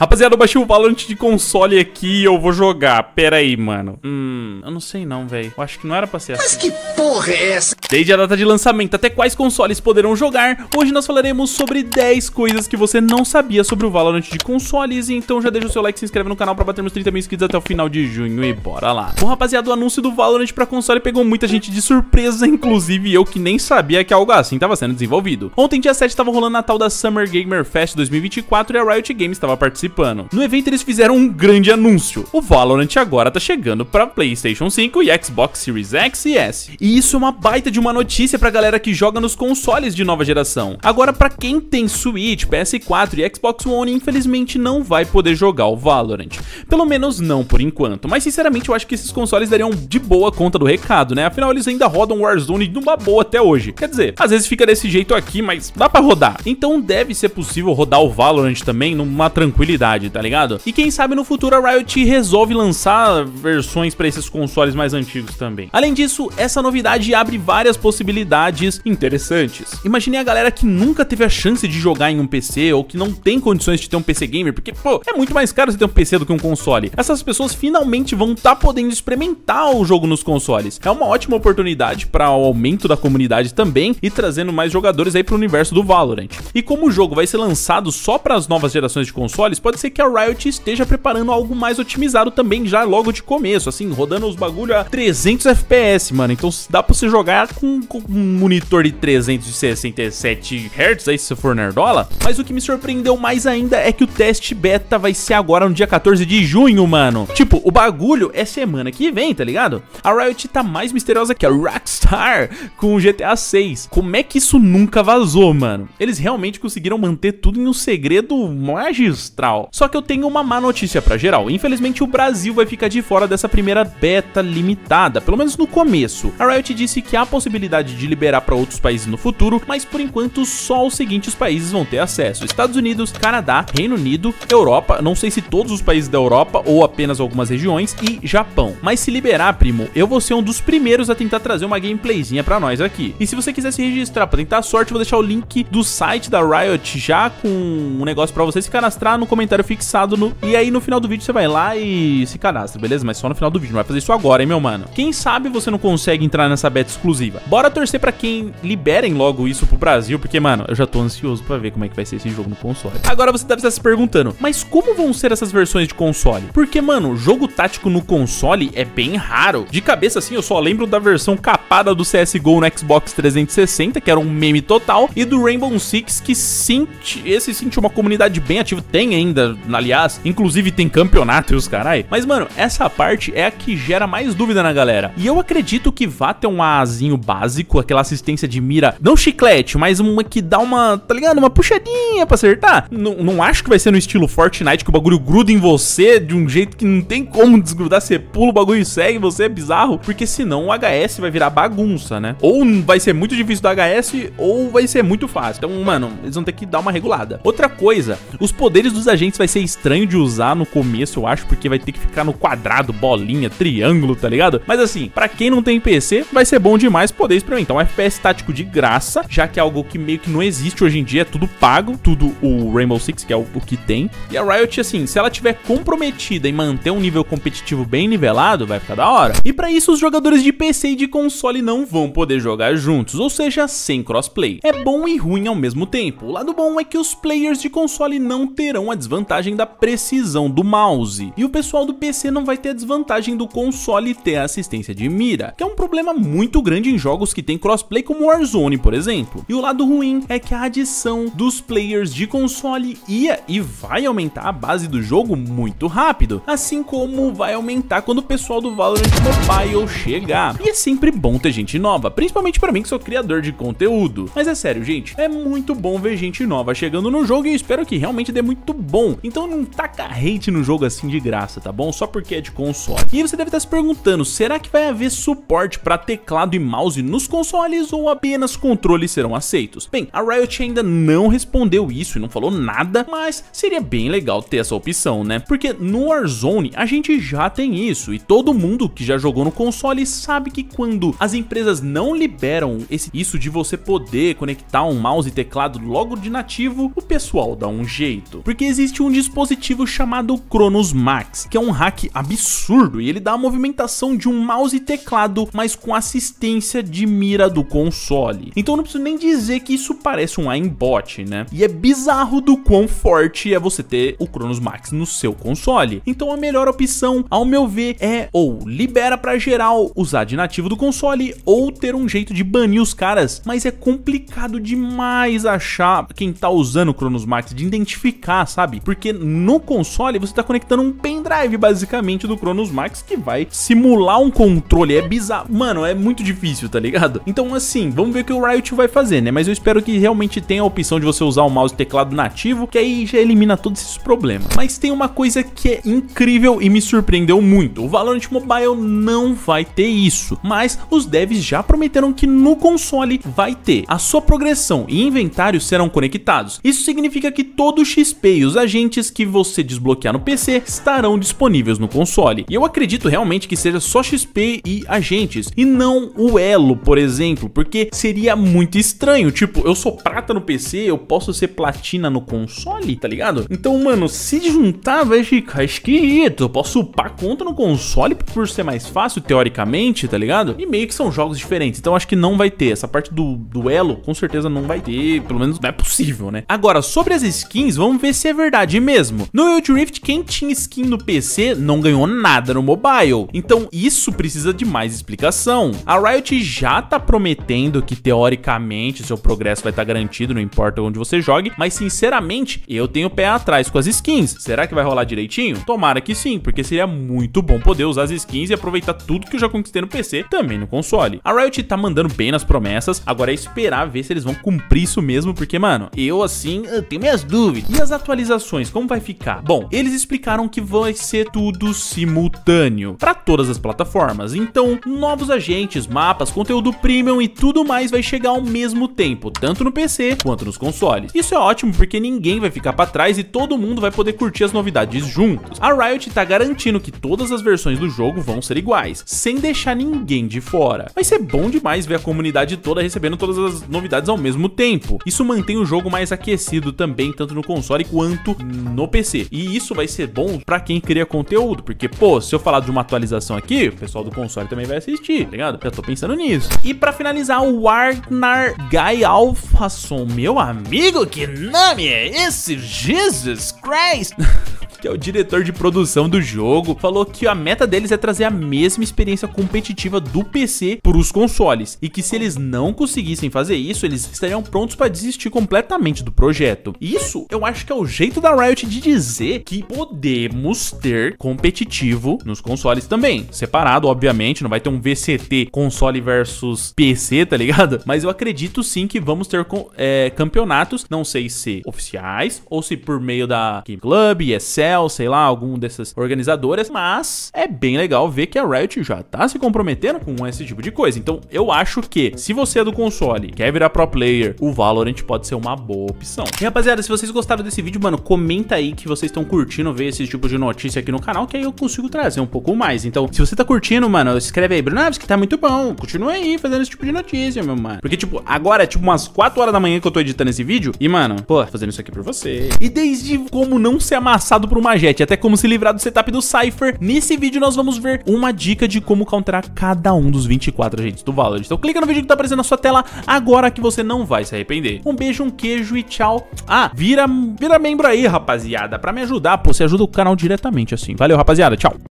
Rapaziada, eu baixei o Valorant de console aqui e eu vou jogar. Pera aí, mano. Hum, eu não sei não, velho. Eu acho que não era pra ser assim. Mas que porra é essa? Desde a data de lançamento até quais consoles poderão jogar, hoje nós falaremos sobre 10 coisas que você não sabia sobre o Valorant de consoles, então já deixa o seu like e se inscreve no canal pra batermos 30 mil inscritos até o final de junho e bora lá. Bom, rapaziada, o anúncio do Valorant pra console pegou muita gente de surpresa, inclusive eu que nem sabia que algo assim estava sendo desenvolvido. Ontem, dia 7, estava rolando a tal da Summer Gamer Fest 2024 e a Riot Games estava participando. No evento eles fizeram um grande anúncio. O Valorant agora tá chegando pra Playstation 5 e Xbox Series X e S. E isso é uma baita de uma notícia pra galera que joga nos consoles de nova geração. Agora, pra quem tem Switch, PS4 e Xbox One, infelizmente não vai poder jogar o Valorant. Pelo menos não por enquanto. Mas sinceramente eu acho que esses consoles dariam de boa conta do recado, né? Afinal eles ainda rodam Warzone de uma boa até hoje. Quer dizer, às vezes fica desse jeito aqui, mas dá pra rodar. Então deve ser possível rodar o Valorant também numa tranquilidade, tá ligado? E quem sabe no futuro a Riot resolve lançar versões pra esses consoles mais antigos também. Além disso, essa novidade abre várias possibilidades interessantes. Imagine a galera que nunca teve a chance de jogar em um PC ou que não tem condições de ter um PC gamer, porque, pô, é muito mais caro você ter um PC do que um console. Essas pessoas finalmente vão estar tá podendo experimentar o jogo nos consoles. É uma ótima oportunidade para o aumento da comunidade também e trazendo mais jogadores aí pro universo do Valorant. E como o jogo vai ser lançado só para as novas gerações de consoles, pode ser que a Riot esteja preparando algo mais otimizado também já logo de começo, assim, rodando os bagulho a 300 FPS, mano. Então dá pra você jogar com, com um monitor de 367 Hz aí se for nerdola. Mas o que me surpreendeu mais ainda é que o teste beta vai ser agora no dia 14 de junho, mano. Tipo, o bagulho é semana que vem, tá ligado? A Riot tá mais misteriosa que a Rockstar com o GTA 6. Como é que isso nunca vazou, mano? Eles realmente conseguiram manter tudo em um segredo magistral. Só que eu tenho uma má notícia pra geral. Infelizmente o Brasil vai ficar de fora dessa primeira beta limitada, pelo menos no começo. A Riot disse que há possibilidade de liberar para outros países no futuro, mas por enquanto só os seguintes países vão ter acesso: Estados Unidos, Canadá, Reino Unido, Europa, não sei se todos os países da Europa ou apenas algumas regiões e Japão. Mas se liberar, primo, eu vou ser um dos primeiros a tentar trazer uma gameplayzinha para nós aqui. E se você quiser se registrar para tentar a sorte, vou deixar o link do site da Riot já com um negócio para você se cadastrar no comentário fixado no e aí no final do vídeo você vai lá e se cadastra, beleza? Mas só no final do vídeo, não vai fazer isso agora, hein, meu mano. Quem sabe você não consegue entrar nessa beta exclusiva. Bora torcer para quem liberem logo isso pro Brasil, porque, mano, eu já tô ansioso para ver como é que vai ser esse jogo no console. Agora você deve estar se perguntando, mas como vão ser essas versões de console? Porque, mano, jogo tático no console é bem raro. De cabeça assim, eu só lembro da versão capada do CSGO no Xbox 360, que era um meme total, e do Rainbow Six, que sente, esse sente uma comunidade bem ativa, tem ainda, aliás, inclusive tem campeonato e os carai. Mas, mano, essa parte é a que gera mais dúvida na galera. E eu acredito que vá ter um azinho básico, aquela assistência de mira, não chiclete, mas uma que dá uma, tá ligado? Uma puxadinha pra acertar. N não acho que vai ser no estilo Fortnite, que o bagulho gruda em você de um jeito que não tem como desgrudar, você pula o bagulho segue, você é bizarro, porque senão o HS vai virar bagunça, né? Ou vai ser muito difícil do HS, ou vai ser muito fácil. Então, mano, eles vão ter que dar uma regulada. Outra coisa, os poderes dos agentes vai ser estranho de usar no começo, eu acho, porque vai ter que ficar no quadrado, bolinha, triângulo, tá ligado? Mas assim, para quem não tem PC, vai ser bom demais poder experimentar um FPS tático de graça, já que é algo que meio que não existe hoje em dia, é tudo pago, tudo o Rainbow Six, que é o, o que tem. E a Riot, assim, se ela tiver comprometida em manter um nível competitivo bem nivelado, vai ficar da hora. E para isso, os jogadores de PC e de console não vão poder jogar juntos, ou seja, sem crossplay. É bom e ruim ao mesmo tempo. O lado bom é que os players de console não terão a desvantagem da precisão do mouse, e o pessoal do PC não vai ter a desvantagem do console ter a assistência de mira, que é um problema muito grande em jogos que tem crossplay como Warzone, por exemplo. E o lado ruim é que a adição dos players de console ia e vai aumentar a base do jogo muito rápido, assim como vai aumentar quando o pessoal do Valorant Mobile chegar. E é sempre bom ter gente nova, principalmente para mim que sou criador de conteúdo. Mas é sério, gente, é muito bom ver gente nova chegando no jogo e eu espero que realmente dê muito bom. Então não taca hate no jogo assim de graça, tá bom? Só porque é de console. E você deve estar se perguntando, será que vai haver suporte para teclado e mouse nos consoles ou apenas controles serão aceitos? Bem, a Riot ainda não respondeu isso e não falou nada, mas seria bem legal ter essa opção, né? Porque no Warzone a gente já tem isso e todo mundo que já jogou no console sabe que quando as empresas não liberam esse, isso de você poder conectar um mouse e teclado logo de nativo, o pessoal dá um jeito. Porque existe existe um dispositivo chamado Cronos Max, que é um hack absurdo e ele dá a movimentação de um mouse e teclado, mas com assistência de mira do console. Então não preciso nem dizer que isso parece um aimbot, né? E é bizarro do quão forte é você ter o Cronos Max no seu console. Então a melhor opção, ao meu ver, é ou libera para geral usar de nativo do console ou ter um jeito de banir os caras, mas é complicado demais achar quem tá usando o Cronos Max, de identificar, sabe? Porque no console você tá conectando um pendrive basicamente do Cronos Max que vai simular um controle, é bizarro. Mano, é muito difícil, tá ligado? Então assim, vamos ver o que o Riot vai fazer, né? Mas eu espero que realmente tenha a opção de você usar o mouse e teclado nativo, que aí já elimina todos esses problemas. Mas tem uma coisa que é incrível e me surpreendeu muito. O Valorant Mobile não vai ter isso, mas os devs já prometeram que no console vai ter. A sua progressão e inventário serão conectados. Isso significa que todo o XP e os agentes que você desbloquear no PC estarão disponíveis no console. E eu acredito realmente que seja só XP e agentes, e não o elo, por exemplo, porque seria muito estranho. Tipo, eu sou prata no PC, eu posso ser platina no console, tá ligado? Então, mano, se juntar vai ficar esquisito. Eu posso upar conta no console por ser mais fácil, teoricamente, tá ligado? E meio que são jogos diferentes, então acho que não vai ter. Essa parte do duelo, com certeza não vai ter, pelo menos não é possível, né? Agora, sobre as skins, vamos ver se é verdade mesmo. No Wild Rift, quem tinha skin no PC não ganhou nada no mobile. Então, isso precisa de mais explicação. A Riot já tá prometendo que, teoricamente, seu progresso vai estar tá garantido, não importa onde você jogue, mas, sinceramente, eu tenho pé atrás com as skins. Será que vai rolar direitinho? Tomara que sim, porque seria muito bom poder usar as skins e aproveitar tudo que eu já conquistei no PC, também no console. A Riot tá mandando bem nas promessas, agora é esperar ver se eles vão cumprir isso mesmo, porque, mano, eu, assim, eu tenho minhas dúvidas. E as atualizações, como vai ficar? Bom, eles explicaram que vai ser tudo simultâneo para todas as plataformas. Então, novos agentes, mapas, conteúdo premium e tudo mais vai chegar ao mesmo tempo, tanto no PC quanto nos consoles. Isso é ótimo porque ninguém vai ficar para trás e todo mundo vai poder curtir as novidades juntos. A Riot tá garantindo que todas as versões do jogo vão ser iguais, sem deixar ninguém de fora. Vai ser bom demais ver a comunidade toda recebendo todas as novidades ao mesmo tempo. Isso mantém o jogo mais aquecido também, tanto no console quanto no PC. E isso vai ser bom para quem cria conteúdo, porque, pô, se eu falar de uma atualização aqui, o pessoal do console também vai assistir, tá ligado? Já tô pensando nisso. E para finalizar, o Warner Guy Alphason, meu amigo, que nome é esse? Jesus Christ! que é o diretor de produção do jogo, falou que a meta deles é trazer a mesma experiência competitiva do PC para os consoles e que se eles não conseguissem fazer isso, eles estariam prontos para desistir completamente do projeto. Isso eu acho que é o jeito da Riot de dizer que podemos ter competitivo nos consoles também. Separado, obviamente, não vai ter um VCT console versus PC, tá ligado? Mas eu acredito sim que vamos ter é, campeonatos, não sei se oficiais ou se por meio da Game Club, ESL, sei lá, algum dessas organizadoras, mas é bem legal ver que a Riot já tá se comprometendo com esse tipo de coisa. Então, eu acho que se você é do console, quer virar pro player, o Valorant pode ser uma boa opção. E rapaziada, se vocês gostaram desse vídeo, mano, comenta aí que vocês estão curtindo ver esse tipo de notícia aqui no canal, que aí eu consigo trazer um pouco mais. Então, se você tá curtindo, mano, escreve aí, Bruno que tá muito bom. Continua aí fazendo esse tipo de notícia, meu mano. Porque, tipo, agora é tipo umas 4 horas da manhã que eu tô editando esse vídeo e, mano, pô, fazendo isso aqui por você. E desde como não ser amassado por uma jet, até como se livrar do setup do Cypher. Nesse vídeo nós vamos ver uma dica de como counterar cada um dos 24 agentes do Valorant. Então clica no vídeo que tá aparecendo na sua tela agora que você não vai se arrepender. Um beijo, um queijo e tchau. Ah, vira, vira membro aí, rapaziada, pra me ajudar, pô, você ajuda o canal diretamente assim. Valeu, rapaziada, tchau.